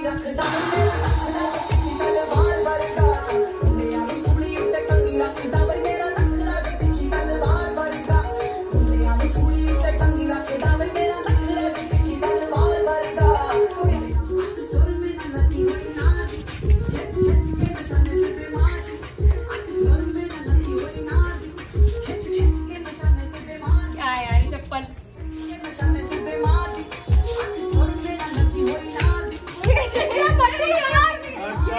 रखदा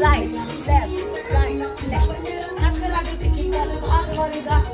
Right, left, right, left. Not gonna be picking up, I'm worried.